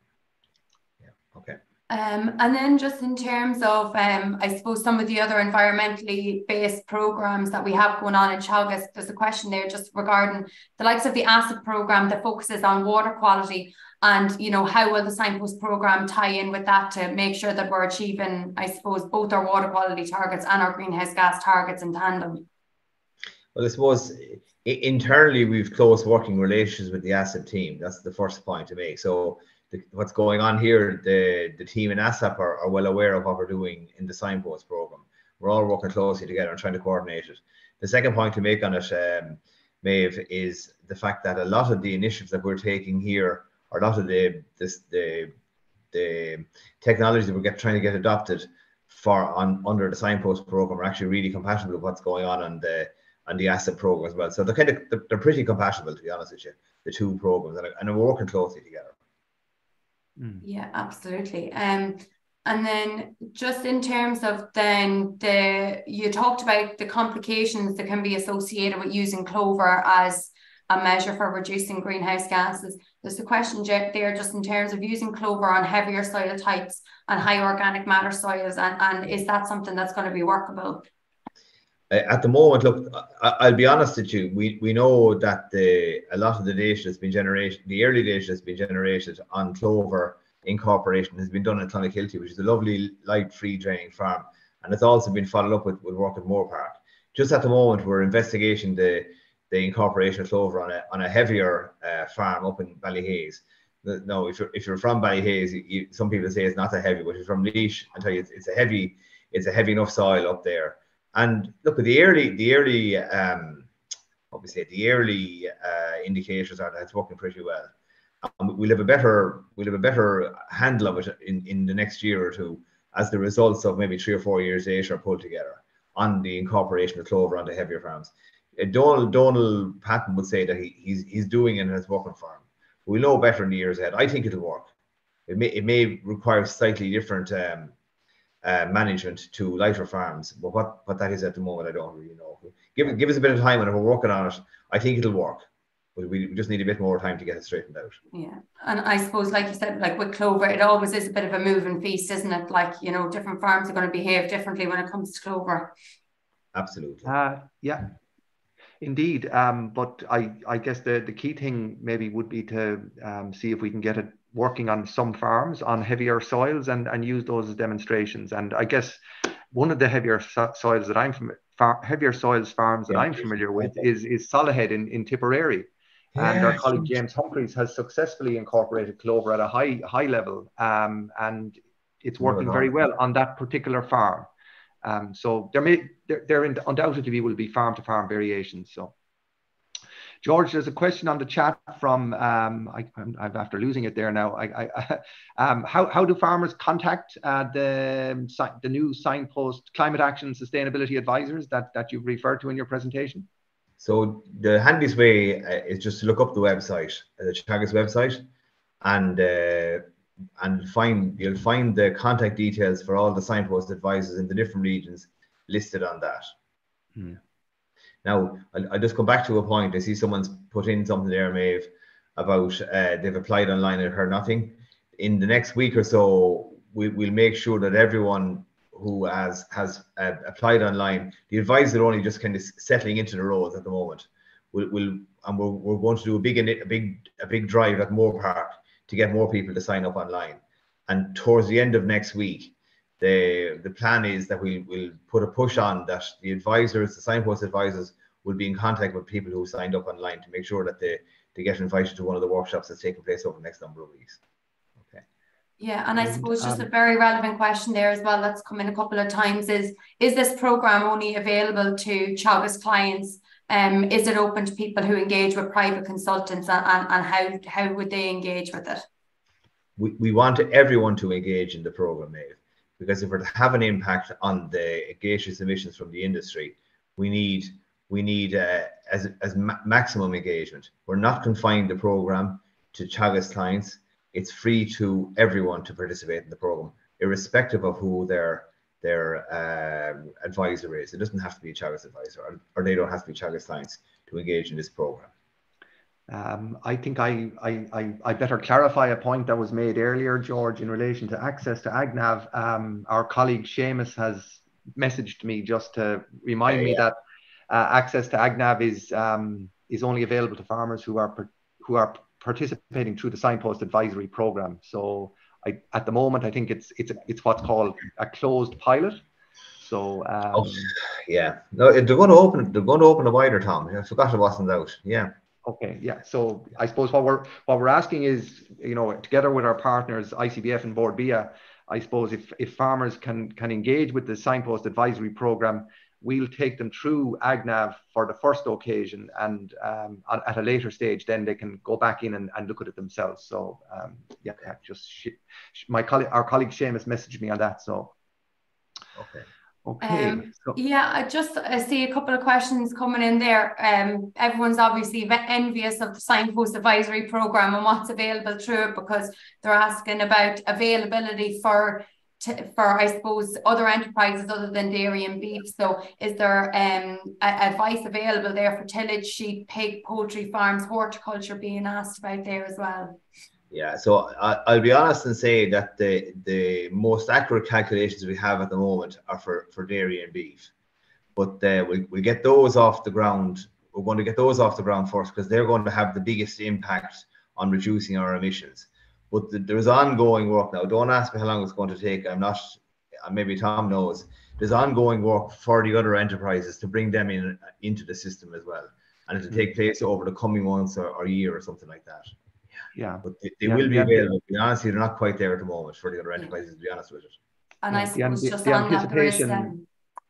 Yeah. Okay. Um, and then just in terms of, um, I suppose, some of the other environmentally based programs that we have going on in Teagasc, there's a question there just regarding the likes of the ASSAP program that focuses on water quality and, you know, how will the signpost program tie in with that to make sure that we're achieving, I suppose, both our water quality targets and our greenhouse gas targets in tandem? Well, I suppose internally we've close working relations with the ASSAP team. That's the first point to make. So the, what's going on here, the, the team in ASSAP are, are well aware of what we're doing in the signpost program. We're all working closely together and trying to coordinate it. The second point to make on it, um, Meabh, is the fact that a lot of the initiatives that we're taking here, or a lot of the this, the the technologies that we're get, trying to get adopted for on under the signpost program are actually really compatible with what's going on on the on the ASSAP program as well. So they're kind of they're pretty compatible to be honest with you, the two programs, and, and we're working closely together. Mm. Yeah, absolutely. Um, and then just in terms of then the you talked about the complications that can be associated with using clover as a measure for reducing greenhouse gases. There's a question there just in terms of using clover on heavier soil types and high organic matter soils, and, and is that something that's going to be workable? At the moment, look, I'll be honest with you. We we know that the a lot of the data that's been generated, the early data that's been generated on clover incorporation has been done in Clonakilty, which is a lovely light free draining farm, and it's also been followed up with, with work at Moorepark. Just at the moment, we're investigating the the incorporation of clover on a on a heavier uh, farm up in Ballyhaise. No, if you're if you're from Ballyhaise, you, some people say it's not a heavy, but if you're from Laois, I tell you it's, it's a heavy, it's a heavy enough soil up there and look, at the early, the early, um, obviously the early uh, indicators are that it's working pretty well. Um, we'll have a better, we'll have a better handle of it in, in the next year or two as the results of maybe three or four years later are pulled together on the incorporation of clover onto heavier farms. Uh, Donal, Donal Patton would say that he, he's, he's doing it and it's working for him. We'll know better in the years ahead. I think it'll work. It may, it may require slightly different um, uh, management to lighter farms. But what, what that is at the moment, I don't really know. Give, give us a bit of time and if we're working on it, I think it'll work. but we just need a bit more time to get it straightened out. Yeah, and I suppose, like you said, like with clover, it always is a bit of a moving feast, isn't it? Like you know, different farms are going to behave differently when it comes to clover. Absolutely. Uh, yeah, indeed. Um, but I, I guess the, the key thing maybe would be to um, see if we can get it working on some farms on heavier soils and, and use those as demonstrations. And I guess one of the heavier so- soils that I'm from, far, heavier soils farms that yeah. I'm familiar with is, is Solohead in, in Tipperary. Yeah, and our colleague James Humphreys has successfully incorporated clover at a high high level, um, and it's working very well on that particular farm. Um, so there may there, there undoubtedly will be farm to farm variations. So. George, there's a question on the chat from, um, I, am after losing it there now. I, I, um, how, how do farmers contact uh, the, the new signpost climate action sustainability advisors that, that you've referred to in your presentation? So the handiest way uh, is just to look up the website, uh, the Teagasc website, and uh, and find you'll find the contact details for all the signpost advisors in the different regions listed on that. Hmm. Now, I'll, I'll, just come back to a point. I see someone's put in something there, Meabh, about uh, they've applied online and heard nothing. In the next week or so, we, will make sure that everyone who has has uh, applied online, the advisors are only just kind of settling into the roles at the moment. We'll, we'll and we're, we're going to do a big a big a big drive at Moorepark to get more people to sign up online. And towards the end of next week, the the plan is that we will put a push on that the advisors, the signpost advisors, will be in contact with people who signed up online to make sure that they, they get invited to one of the workshops that's taking place over the next number of weeks. Okay. Yeah, and I suppose just um, a very relevant question there as well that's come in a couple of times is is this program only available to Teagasc clients? Um, is it open to people who engage with private consultants and, and, and how, how would they engage with it? We, we want everyone to engage in the program, Meabh because if we're to have an impact on the gaseous emissions from the industry, we need we need uh, as, as ma maximum engagement. We're not confining the program to Teagasc clients. It's free to everyone to participate in the program, irrespective of who their their uh, advisor is. It doesn't have to be a Teagasc advisor, or, or they don't have to be Teagasc clients to engage in this program. Um, I think I, I, I, I, better clarify a point that was made earlier, George, in relation to access to AgNav. Um, our colleague Seamus has messaged me just to remind yeah, me that uh, access to AgNav is um, is only available to farmers who are who are participating through the signpost advisory program. So I, at the moment, I think it's it's a, it's what's called a closed pilot. So um, oh, yeah, no, they're going to open they're going to open a wider, Tom. I forgot it wasn't out. Yeah. Okay, yeah. So I suppose what we're what we're asking is, you know, together with our partners, ICBF and Bord Bia, I suppose if if farmers can can engage with the signpost advisory program, we'll take them through AgNav for the first occasion, and um, at, a later stage, then they can go back in and, and look at it themselves. So um, yeah, just my colleague, our colleague Seamus messaged me on that. So okay. Okay. Um, so. Yeah, I just I see a couple of questions coming in there. Um, everyone's obviously envious of the signpost advisory program and what's available through it because they're asking about availability for for I suppose other enterprises other than dairy and beef. So, is there um advice available there for tillage, sheep, pig, poultry farms, horticulture being asked about there as well? Yeah, so I, will be honest and say that the the most accurate calculations we have at the moment are for, for dairy and beef, but uh, we we get those off the ground. We're going to get those off the ground first because they're going to have the biggest impact on reducing our emissions. But the, there's ongoing work now. Don't ask me how long it's going to take. I'm not. Maybe Tom knows. There's ongoing work for the other enterprises to bring them in into the system as well, and it'll take place over the coming months or, or year or something like that yeah. But they, they yeah, will be yeah, available. To be honest, they're not quite there at the moment for the other enterprises, to be honest with it. And I suppose the, just the on that, there is, um,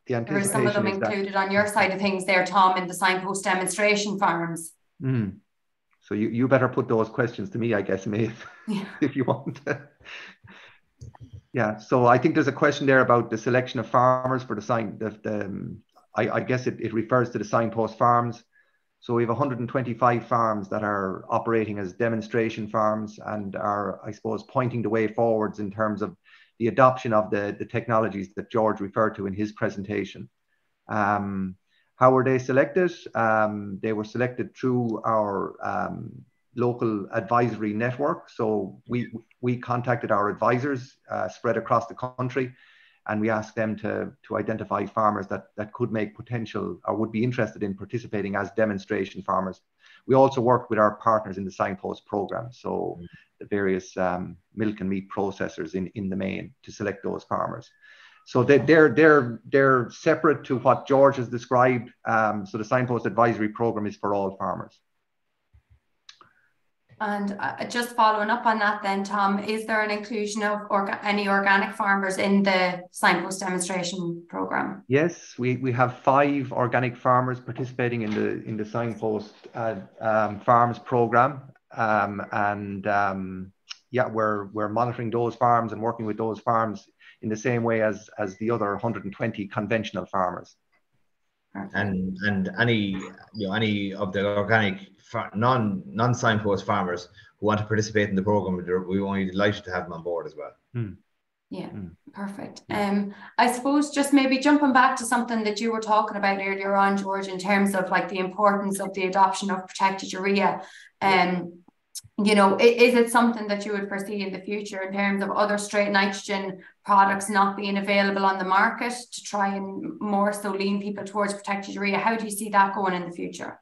there is some of them included on your side of things there, Tom, in the signpost demonstration farms. Mm. So you, you better put those questions to me, I guess, Meabh, yeah. if you want. yeah. So I think there's a question there about the selection of farmers for the sign. The, the um, I, I guess it, it refers to the signpost farms. So we have 125 farms that are operating as demonstration farms and are, I suppose, pointing the way forwards in terms of the adoption of the, the technologies that George referred to in his presentation. Um, How were they selected? Um, they were selected through our um, local advisory network. So we we contacted our advisors uh, spread across the country, and we asked them to to identify farmers that that could make potential or would be interested in participating as demonstration farmers. We also worked with our partners in the signpost program, so mm. the various um, milk and meat processors in in the main to select those farmers. So they, they're they're they're separate to what George has described. Um, so the signpost advisory program is for all farmers. And uh, just following up on that, then, Tom, is there an inclusion of orga- any organic farmers in the signpost demonstration program? Yes, we, we have five organic farmers participating in the in the signpost uh, um, farms program, um, and um, yeah, we're we're monitoring those farms and working with those farms in the same way as as the other 120 conventional farmers. And and any you know any of the organic non non signpost farmers who want to participate in the program, we want to be delighted to have them on board as well. Mm. Yeah, mm. perfect. Um, I suppose just maybe jumping back to something that you were talking about earlier on, George, in terms of like the importance of the adoption of protected urea. Um, you know, is it something that you would foresee in the future in terms of other straight nitrogen products not being available on the market to try and more so lean people towards protected urea? How do you see that going in the future?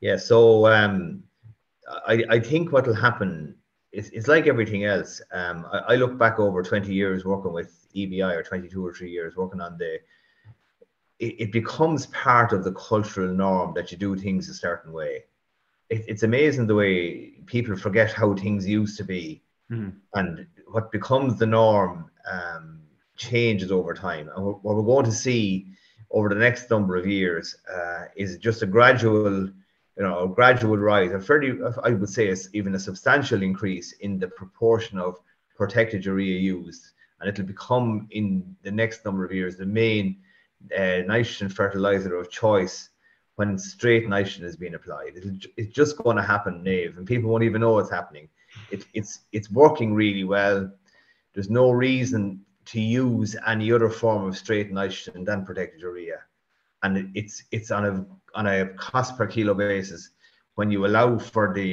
Yeah, so um, I, I think what will happen is it's like everything else. Um, I, I, look back over 20 years working with EBI or 22 or three years working on the, it becomes part of the cultural norm that you do things a certain way. It, it's amazing the way people forget how things used to be mm. and what becomes the norm um, changes over time. And what we're going to see over the next number of years uh, is just a gradual you know, a gradual rise, a fairly, I would say, is even a substantial increase in the proportion of protected urea used, and it'll become in the next number of years the main uh, nitrogen fertilizer of choice when straight nitrogen is being applied. It'll, it's just going to happen, Meabh, and people won't even know it's happening. It, it's it's working really well. There's no reason to use any other form of straight nitrogen than protected urea, and it's it's on a on a cost per kilo basis when you allow for the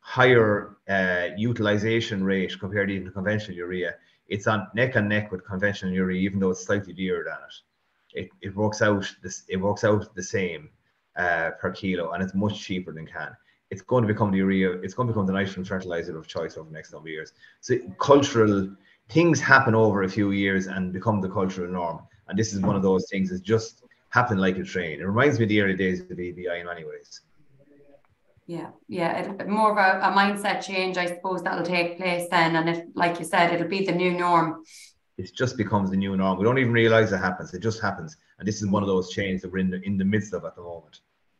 higher uh, utilization rate compared to even conventional urea, it's on neck and neck with conventional urea, even though it's slightly dearer than it. It, it works out this it works out the same uh, per kilo and it's much cheaper than CAN. It's going to become the urea, it's going to become the nitrogen fertilizer of choice over the next number of years. So cultural things happen over a few years and become the cultural norm. And this is one of those things. that just happen like a train. It reminds me of the early days of the EBI in many ways. Yeah, yeah, it, more of a, a, mindset change, I suppose, that'll take place then. And if, like you said, it'll be the new norm. It just becomes the new norm. We don't even realize it happens. It just happens, and this is one of those changes that we're in the in the midst of at the moment.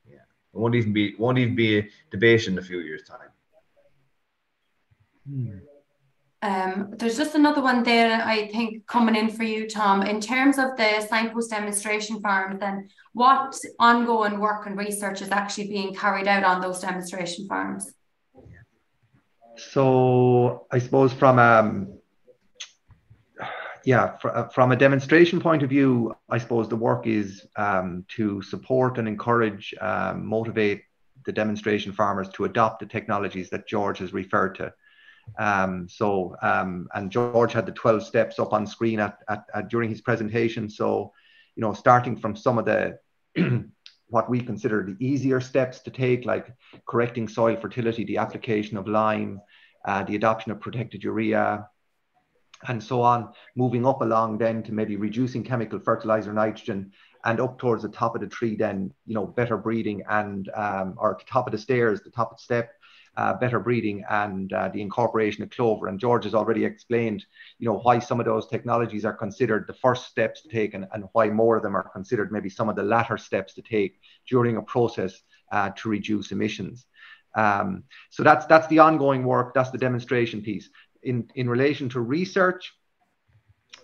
Yeah, it won't even be won't even be a debate in a few years' time. Hmm. Um, there's just another one there, I think, coming in for you, Tom. In terms of the signpost demonstration farms, then what ongoing work and research is actually being carried out on those demonstration farms? So I suppose from um, yeah, fr- uh, from a demonstration point of view, I suppose the work is um, to support and encourage, um, motivate the demonstration farmers to adopt the technologies that George has referred to. Um, so, um, and George had the 12 steps up on screen at, at, at, during his presentation. So, you know, starting from some of the what we consider the easier steps to take, like correcting soil fertility, the application of lime, uh, the adoption of protected urea, and so on, moving up along then to maybe reducing chemical fertilizer nitrogen and up towards the top of the tree then, you know, better breeding and, um, or top of the stairs, the top of the step, uh, better breeding and uh, the incorporation of clover. And George has already explained, you know, why some of those technologies are considered the first steps to take and, and why more of them are considered maybe some of the latter steps to take during a process uh, to reduce emissions. Um, so that's that's the ongoing work. That's the demonstration piece. In in relation to research,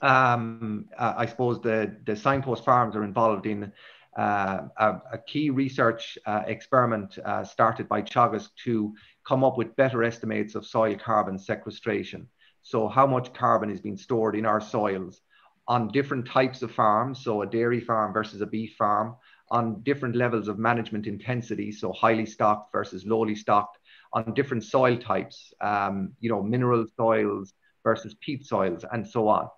um, uh, I suppose the the signpost farms are involved in uh, a, a, key research uh, experiment uh, started by Teagasc to come up with better estimates of soil carbon sequestration. So how much carbon is being stored in our soils on different types of farms, so a dairy farm versus a beef farm, on different levels of management intensity, so highly stocked versus lowly stocked, on different soil types, um, you know, mineral soils versus peat soils, and so on.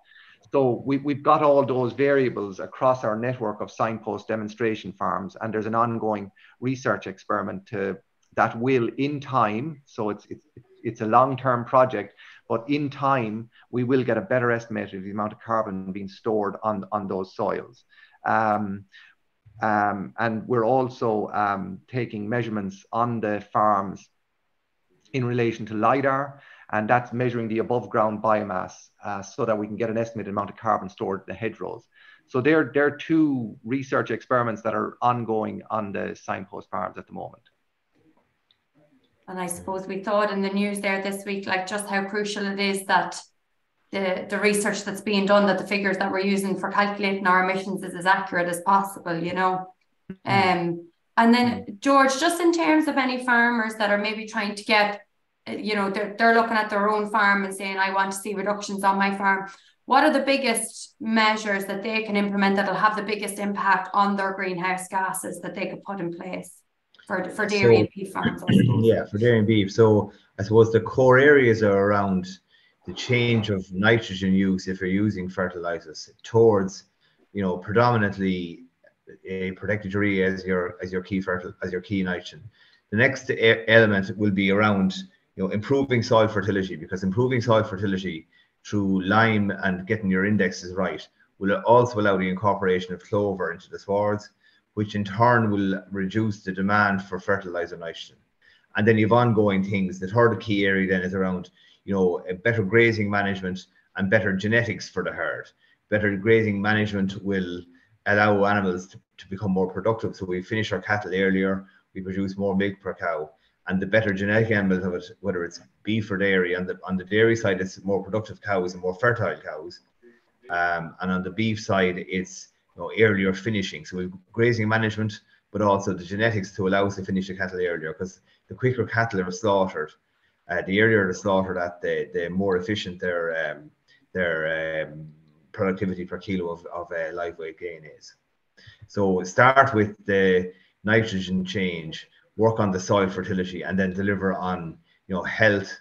So we, we've got all those variables across our network of signpost demonstration farms, and there's an ongoing research experiment to, that will, in time, so it's, it's, it's a long-term project, but in time, we will get a better estimate of the amount of carbon being stored on, on those soils. Um, um, and we're also um, taking measurements on the farms in relation to LIDAR, and that's measuring the above ground biomass uh, so that we can get an estimated amount of carbon stored in the hedgerows. So there, there are two research experiments that are ongoing on the signpost farms at the moment. And I suppose we thought in the news there this week, like just how crucial it is that the, the research that's being done, that the figures that we're using for calculating our emissions is as accurate as possible, you know. Mm-hmm. Um, and then mm. George, just in terms of any farmers that are maybe trying to get, eh, you know, they're, they're looking at their own farm and saying, I want to see reductions on my farm. What are the biggest measures that they can implement that'll have the biggest impact on their greenhouse gases that they could put in place? for, for dairy so, and beef farms. Yeah, for dairy and beef. So I suppose the core areas are around the change of nitrogen use if you're using fertilizers towards, you know, predominantly a protected urea as your as your key fertil as your key nitrogen. The next element will be around you know improving soil fertility because improving soil fertility through lime and getting your indexes right will also allow the incorporation of clover into the swards which in turn will reduce the demand for fertilizer nitrogen. And then you have ongoing things. The third key area then is around, you know, better grazing management and better genetics for the herd. Better grazing management will allow animals to, to become more productive. So we finish our cattle earlier, we produce more milk per cow. And the better genetic animals of it, whether it's beef or dairy, on the on the dairy side, it's more productive cows and more fertile cows. Um, and on the beef side, it's you know, earlier finishing. So we've grazing management, but also the genetics to allow us to finish the cattle earlier. Because the quicker cattle are slaughtered, uh, the earlier they're slaughtered, at the the more efficient their um, their um, productivity per kilo of, of uh, live weight gain is. So start with the nitrogen change, work on the soil fertility, and then deliver on you know health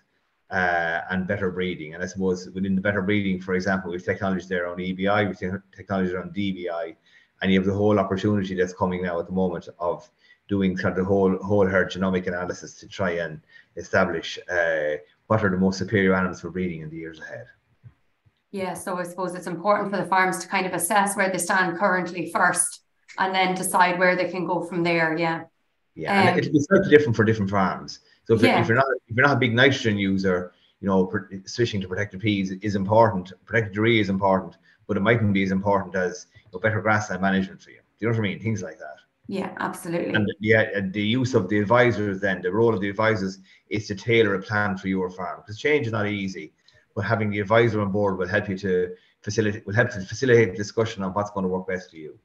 uh, and better breeding. And I suppose within the better breeding, for example, we've technology there on EBI, we've technology on DBI, and you have the whole opportunity that's coming now at the moment of doing kind of the whole whole herd genomic analysis to try and establish uh, what are the most superior animals for breeding in the years ahead. Yeah, so I suppose it's important for the farms to kind of assess where they stand currently first, and then decide where they can go from there. Yeah. Yeah, um, and it'll be slightly different for different farms. So if, yeah. if, you're not if you're not a big nitrogen user, you know, switching to protected peas is important. Protected urea is important, but it mightn't be as important as you know, better grassland management for you. Do you know what I mean? Things like that. Yeah, absolutely. And yeah, the use of the advisors then, the role of the advisors is to tailor a plan for your farm because change is not easy, but having the advisor on board will help you to facilitate will help to facilitate discussion on what's going to work best for you.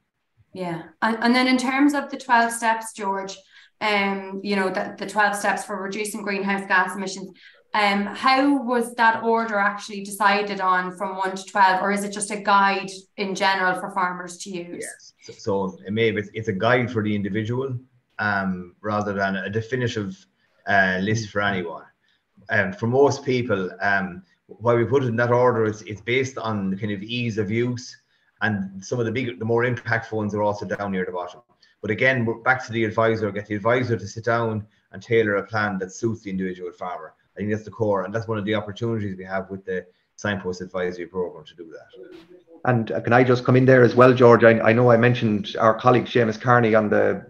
Yeah, and, and then in terms of the twelve steps, George, um, you know, the, the 12 steps for reducing greenhouse gas emissions. Um, how was that order actually decided on from one to 12, or is it just a guide in general for farmers to use? Yes. So, so maybe it's, it's a guide for the individual um, rather than a definitive uh, list for anyone. Um, for most people, um, why we put it in that order is it's based on the kind of ease of use, and some of the big, the more impactful ones are also down near the bottom. But again, we're back to the advisor, get the advisor to sit down and tailor a plan that suits the individual farmer. I think that's the core, and that's one of the opportunities we have with the signpost advisory program to do that. And uh, can I just come in there as well, George? I, I know I mentioned our colleague Seamus Carney on the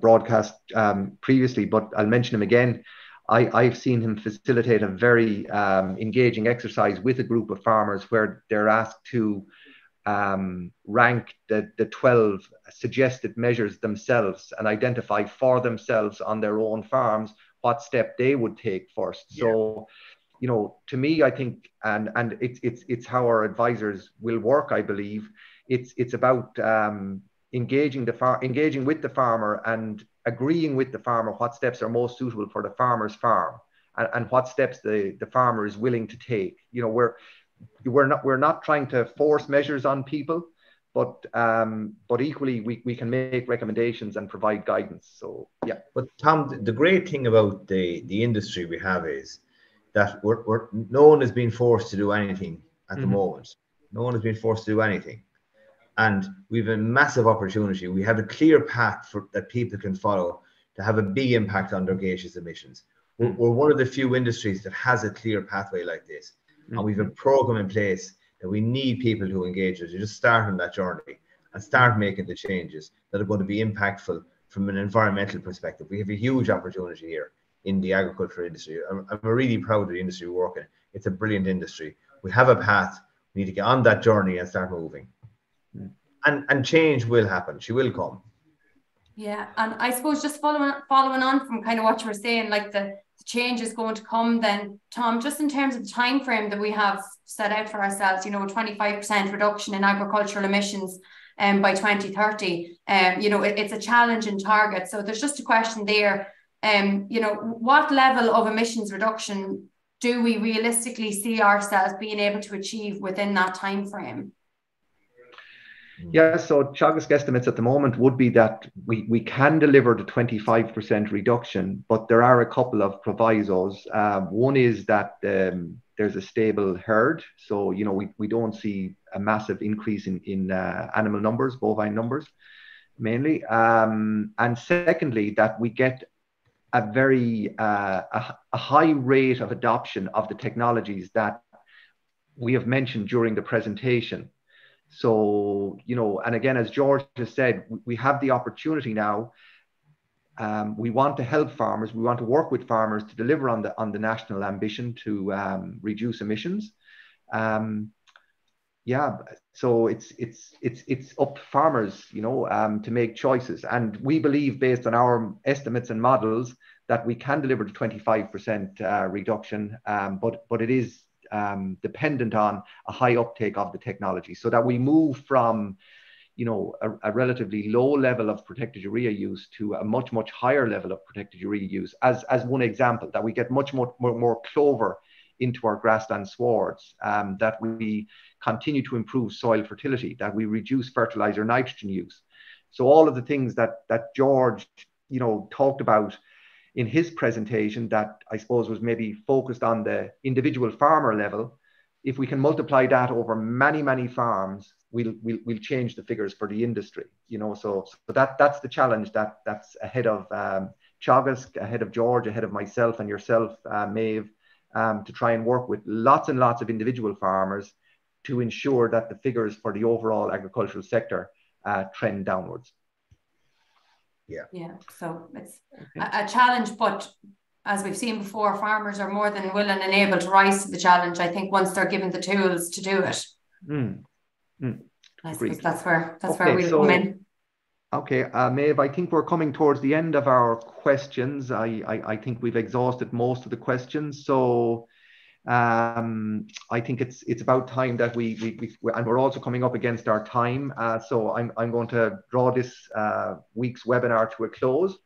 broadcast um, previously, but I'll mention him again. I, I've seen him facilitate a very um, engaging exercise with a group of farmers where they're asked to um, rank the, the 12 suggested measures themselves and identify for themselves on their own farms what step they would take first. Yeah. So, you know, to me, I think, and and it's it's it's how our advisors will work. I believe it's it's about um, engaging the far engaging with the farmer and agreeing with the farmer what steps are most suitable for the farmer's farm and, and what steps the the farmer is willing to take. You know, where we're not we're not trying to force measures on people, but um, but equally we, we can make recommendations and provide guidance. So yeah. But Tom, the great thing about the the industry we have is that we're, we're no one is being forced to do anything at mm-hmm. the moment. No one has been forced to do anything. And we've a massive opportunity. We have a clear path for, that people can follow to have a big impact on their gaseous emissions. We're, mm. we're one of the few industries that has a clear pathway like this. Mm. And we've a program in place that we need people to engage with to just start on that journey and start making the changes that are going to be impactful from an environmental perspective. We have a huge opportunity here in the agriculture industry. I'm, I'm really proud of the industry we work in. It's a brilliant industry. We have a path. We need to get on that journey and start moving. And and change will happen. She will come. Yeah, and I suppose just following following on from kind of what you were saying, like the, the change is going to come. Then Tom, just in terms of the time frame that we have set out for ourselves, you know, twenty five percent reduction in agricultural emissions um, by 2030. Um, you know, it, it's a challenging target. So there's just a question there um, you know, what level of emissions reduction do we realistically see ourselves being able to achieve within that time frame? Yeah, so Teagasc estimates at the moment would be that we, we can deliver the 25% reduction, but there are a couple of provisos. Um, one is that um, there's a stable herd. So, you know, we, we don't see a massive increase in, in uh, animal numbers, bovine numbers mainly. Um, and secondly, that we get a very uh, a, a high rate of adoption of the technologies that we have mentioned during the presentation. So, you know, and again, as George has said, we have the opportunity now. Um, we want to help farmers. We want to work with farmers to deliver on the on the national ambition to um, reduce emissions. Um, yeah, so it's it's it's it's up to farmers, you know, um, to make choices. And we believe, based on our estimates and models, that we can deliver the 25% uh, reduction, um, but but it is um, dependent on a high uptake of the technology, so that we move from you know, a, a, relatively low level of protected urea use to a much, much higher level of protected urea use. As, as one example, that we get much more, more, more clover into our grassland swards, um, that we continue to improve soil fertility, that we reduce fertilizer nitrogen use. So all of the things that that George, you know, talked about in his presentation that I suppose was maybe focused on the individual farmer level, if we can multiply that over many, many farms, we'll, we'll, we'll change the figures for the industry, you know, so, so that, that's the challenge that that's ahead of um, Teagasc, ahead of George, ahead of myself and yourself, uh, Meabh, um, to try and work with lots and lots of individual farmers to ensure that the figures for the overall agricultural sector uh, trend downwards. Yeah. Yeah. So it's okay. a, a, challenge, but as we've seen before, farmers are more than willing and able to rise to the challenge. I think once they're given the tools to do it. Mm. Mm. I suppose that's where that's okay, where we so, come in. Okay, uh, Meabh, I think we're coming towards the end of our questions. I, I, I think we've exhausted most of the questions. So um, I think it's it's about time that we, we, we and we're also coming up against our time. Uh, so I'm, I'm going to draw this uh, week's webinar to a close.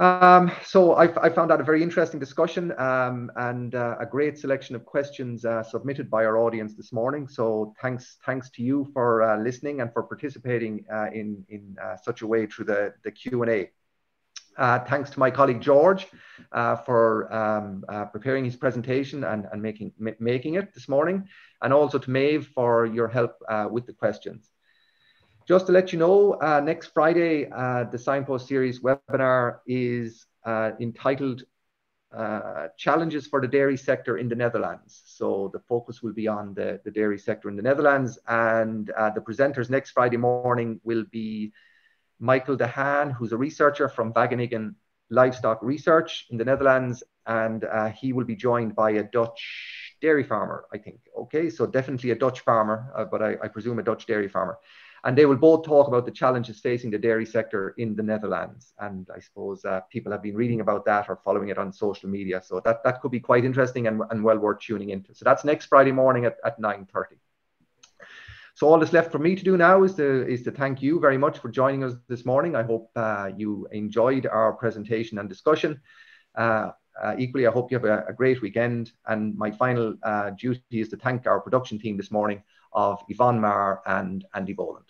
Um, so I, I, found that a very interesting discussion um, and uh, a great selection of questions uh, submitted by our audience this morning. So thanks thanks to you for uh, listening and for participating uh, in in such a way through the the Q and A. Uh, thanks to my colleague George uh, for um, uh, preparing his presentation and, and making, making it this morning, and also to Meabh for your help uh, with the questions. Just to let you know, uh, next Friday, uh, the Signpost Series webinar is entitled Challenges for the Dairy Sector in the Netherlands. So the focus will be on the, the dairy sector in the Netherlands, and the presenters next Friday morning will be Michael de Haan, who's a researcher from Wageningen Livestock Research in the Netherlands, and uh, he will be joined by a Dutch dairy farmer, I think. Okay, so definitely a Dutch farmer, uh, but I, I, presume a Dutch dairy farmer. And they will both talk about the challenges facing the dairy sector in the Netherlands. And I suppose uh, people have been reading about that or following it on social media. So that, that could be quite interesting and, and well worth tuning into. So that's next Friday morning at, at 9.30. So all that's left for me to do now is to is to thank you very much for joining us this morning. I hope uh, you enjoyed our presentation and discussion. Uh, uh, equally, I hope you have a, a great weekend. And my final uh, duty is to thank our production team this morning of Yvonne Marr and Andy Boland.